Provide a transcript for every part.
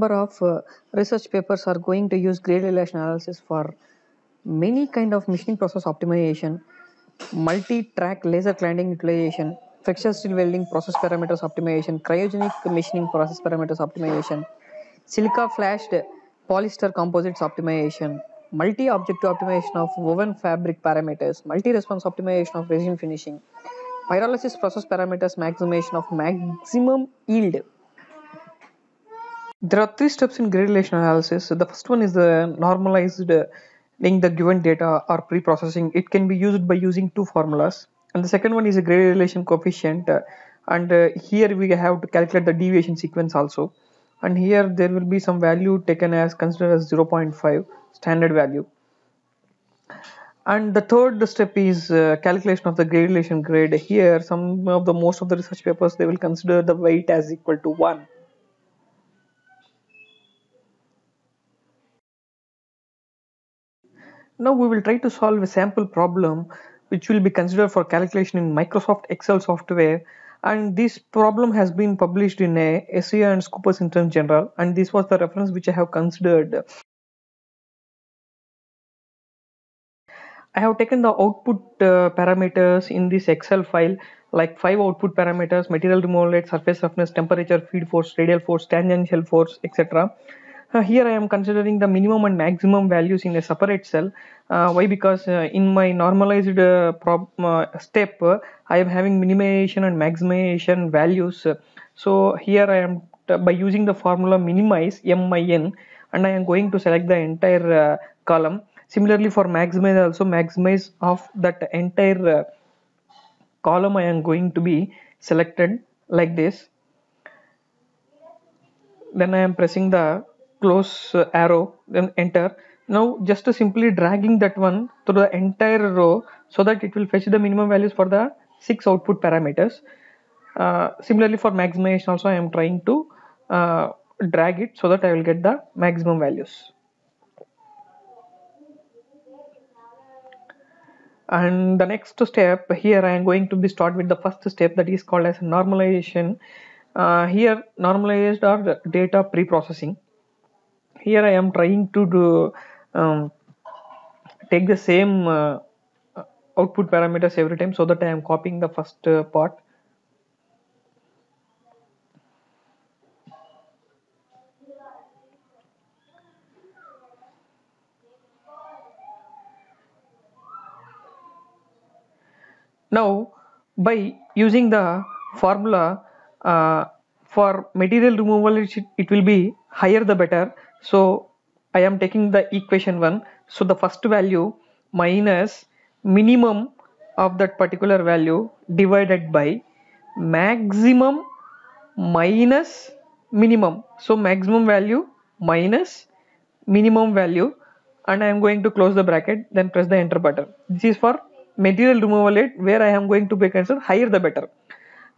number of uh, research papers are going to use grey relational analysis for many kind of machining process optimization, multi-track laser cladding utilization, friction stir welding process parameters optimization, cryogenic machining process parameters optimization, silica flashed polyester composites optimization, multi-objective optimization of woven fabric parameters, multi-response optimization of resin finishing, pyrolysis process parameters maximization of maximum yield. There are three steps in grey relational analysis. The first one is the normalized in the given data or pre-processing. It can be used by using two formulas. And the second one is a grey relational coefficient. and uh, here we have to calculate the deviation sequence also. And here there will be some value taken as considered as 0.5 standard value. And the third step is uh, calculation of the grey relational grade. Here some of the most of the research papers they will consider the weight as equal to 1 Now we will try to solve a sample problem which will be considered for calculation in Microsoft Excel software and this problem has been published in a SEA and Scopus Intern General and this was the reference which I have considered. I have taken the output uh, parameters in this Excel file like five output parameters material removal rate, surface roughness, temperature, feed force, radial force, tangential force, etc. Here I am considering the minimum and maximum values in a separate cell. Uh, why? Because uh, in my normalized uh, step, I am having minimization and maximization values. So here I am by using the formula minimize min and I am going to select the entire column. Similarly for maximize also maximize of that entire column I am going to be selected like this. Then I am pressing the close uh, arrow then enter. Now just simply dragging that one through the entire row so that it will fetch the minimum values for the six output parameters. Uh, similarly for maximization also I am trying to uh, drag it so that I will get the maximum values. And the next step here I am going to be start with the first step that is called as normalization. Uh, here normalized or data pre-processing here I am trying to do um, take the same uh, output parameters every time so that I am copying the first uh, part. Now by using the formula uh, for material removal it, it will be higher the better so I am taking the equation 1 so the first value minus minimum of that particular value divided by maximum minus minimum. So maximum value minus minimum value. And I am going to close the bracket then press the enter button. This is for material removal rate where I am going to be considered higher the better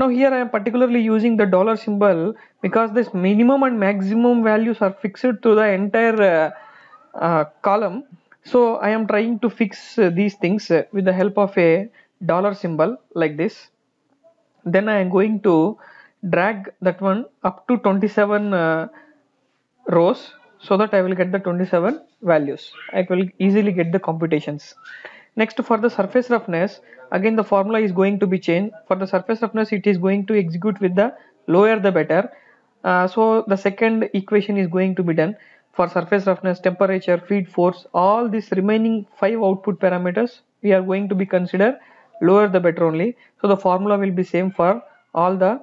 now here I am particularly using the dollar symbol because this minimum and maximum values are fixed to the entire uh, uh, column. So I am trying to fix uh, these things uh, with the help of a dollar symbol like this. Then I am going to drag that one up to 27 uh, rows so that I will get the 27 values. I will easily get the computations. Next for the surface roughness, again the formula is going to be changed. For the surface roughness, it is going to execute with the lower the better. Uh, so the second equation is going to be done for surface roughness, temperature, feed force, all these remaining five output parameters we are going to be consider lower the better only. So the formula will be same for all the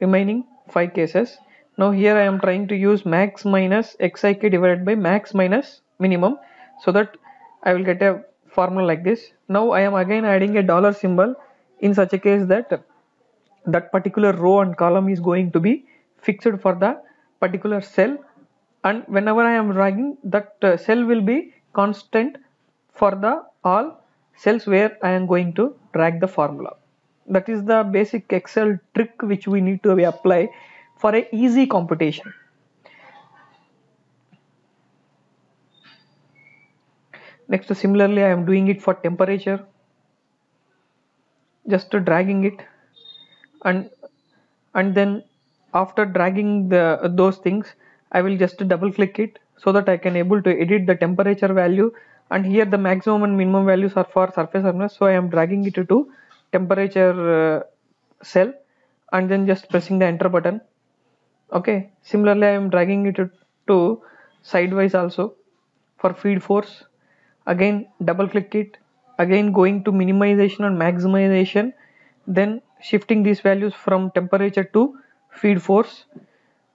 remaining five cases. Now here I am trying to use max minus xik divided by max minus minimum so that I will get a formula like this. Now i am again adding a dollar symbol in such a case that that particular row and column is going to be fixed for the particular cell. And whenever i am dragging that uh, cell will be constant for the all cells where i am going to drag the formula. That is the basic excel trick which we need to apply for a easy computation next similarly I am doing it for temperature. Just dragging it. And and then after dragging the those things I will just double click it so that I can able to edit the temperature value. And here the maximum and minimum values are for surface hardness so I am dragging it to temperature uh, cell and then just pressing the enter button. Okay. Similarly I am dragging it to sidewise also for feed force again double click it. Again going to minimization and maximization. Then shifting these values from temperature to feed force.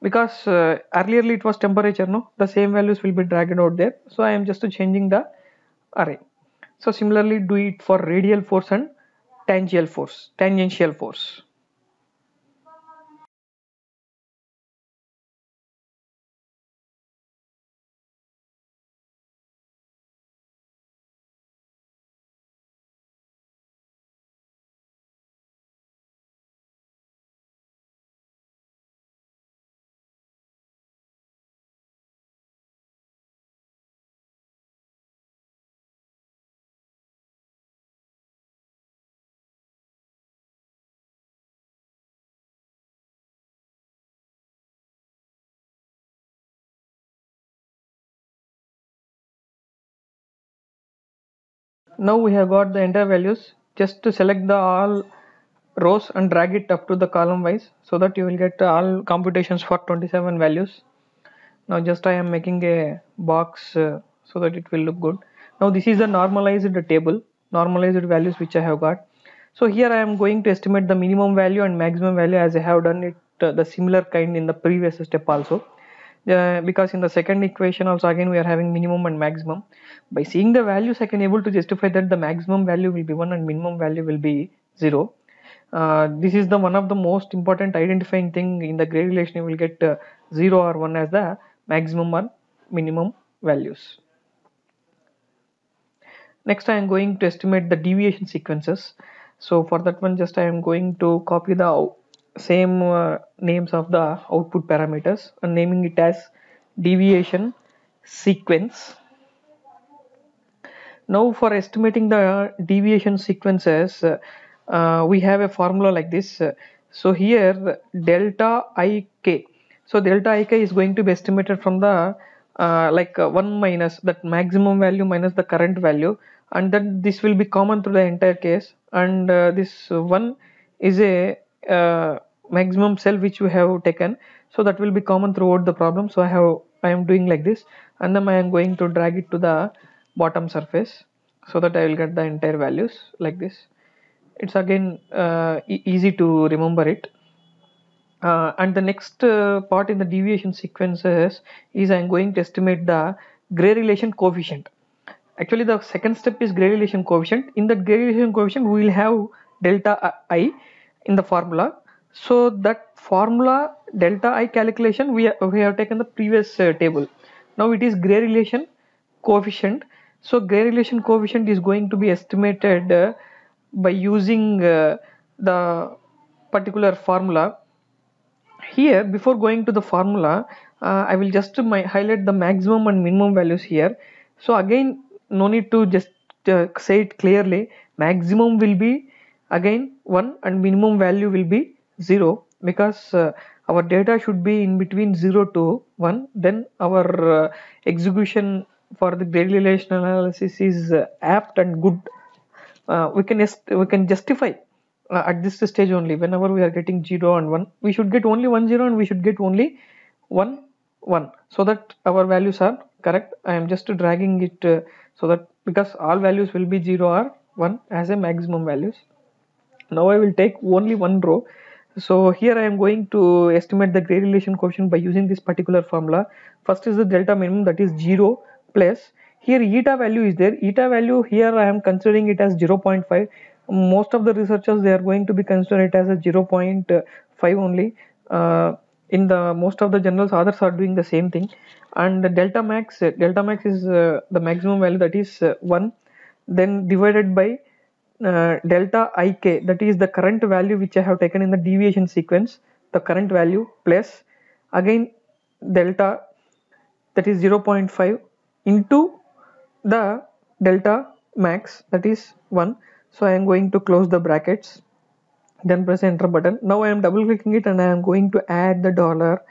Because uh, earlierly it was temperature no? The same values will be dragged out there. So I am just changing the array. So similarly do it for radial force and tangential force. Tangential force now we have got the entire values. Just to select the all rows and drag it up to the column wise so that you will get all computations for 27 values. Now just I am making a box uh, so that it will look good. Now this is the normalized table normalized values which I have got. So here I am going to estimate the minimum value and maximum value as I have done it uh, the similar kind in the previous step also uh, because in the second equation also again we are having minimum and maximum. By seeing the values I can able to justify that the maximum value will be 1 and minimum value will be 0 uh, this is the one of the most important identifying thing in the gray relation. You will get uh, 0 or 1 as the maximum or minimum values. Next I am going to estimate the deviation sequences. So for that one just I am going to copy the same uh, names of the output parameters and naming it as deviation sequence. Now for estimating the deviation sequences uh, we have a formula like this. So here delta ik so delta ik is going to be estimated from the uh, like uh, 1 minus that maximum value minus the current value. And then this will be common through the entire case. And uh, this one is a uh, maximum cell which we have taken so that will be common throughout the problem. So i have i am doing like this and then i am going to drag it to the bottom surface so that i will get the entire values like this. It's again uh, e easy to remember it. Uh, and the next uh, part in the deviation sequences is i am going to estimate the gray relation coefficient. Actually the second step is gray relation coefficient. In the gray relation coefficient we will have delta i in the formula. So that formula delta i calculation we, we have taken the previous uh, table. Now it is gray relation coefficient. So gray relation coefficient is going to be estimated uh, by using uh, the particular formula. Here before going to the formula uh, I will just my, highlight the maximum and minimum values here. So again no need to just uh, say it clearly. Maximum will be again 1 and minimum value will be 0 because uh, our data should be in between 0 to 1 then our uh, execution for the grey relational analysis is uh, apt and good. Uh, we can we can justify uh, at this stage only. Whenever we are getting 0 and 1 we should get only 1 0 and we should get only 1 1 so that our values are correct. I am just dragging it uh, so that because all values will be 0 or 1 as a maximum values now i will take only one row. So here i am going to estimate the gray relation coefficient by using this particular formula. First is the delta minimum that is 0 plus. Here eta value is there. Eta value here i am considering it as 0.5 most of the researchers they are going to be considering it as a 0.5 only. Uh, in the most of the journals others are doing the same thing. And the delta max delta max is uh, the maximum value that is uh, 1 then divided by uh, delta ik that is the current value which I have taken in the deviation sequence the current value plus again delta that is 0.5 into the delta max that is 1 so I am going to close the brackets then press enter button. Now I am double clicking it and I am going to add the dollar.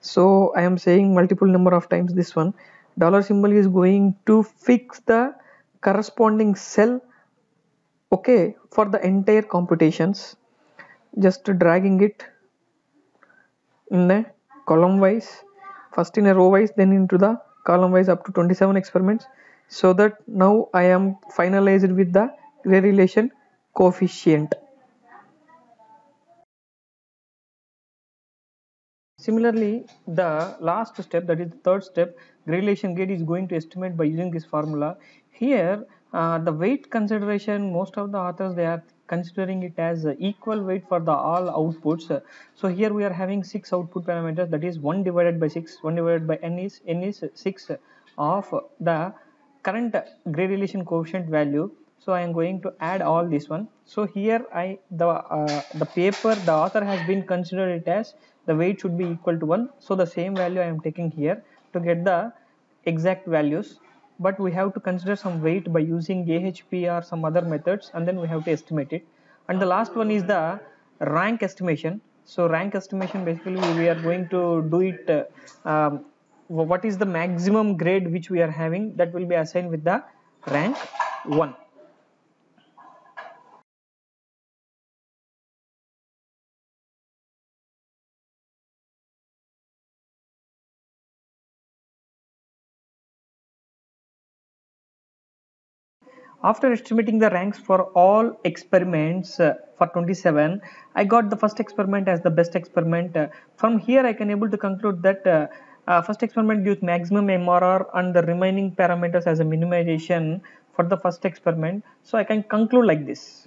So I am saying multiple number of times this one. Dollar symbol is going to fix the corresponding cell okay for the entire computations just dragging it in the column wise first in a row wise then into the column wise up to 27 experiments so that now I am finalized with the gray relation coefficient Similarly, the last step, that is the third step, gradation gate is going to estimate by using this formula. Here, uh, the weight consideration, most of the authors, they are considering it as equal weight for the all outputs. So here we are having six output parameters, that is 1 divided by 6, 1 divided by n is, n is 6 of the current gradation coefficient value. So i am going to add all this one. So here i the uh, the paper the author has been considered it as the weight should be equal to 1 so the same value i am taking here to get the exact values but we have to consider some weight by using ahp or some other methods and then we have to estimate it. And the last one is the rank estimation. So rank estimation basically we are going to do it uh, um, what is the maximum grade which we are having that will be assigned with the rank 1 After estimating the ranks for all experiments uh, for 27, I got the first experiment as the best experiment. Uh, from here, I can able to conclude that uh, uh first experiment gives maximum MRR and the remaining parameters as a minimization for the first experiment. So I can conclude like this.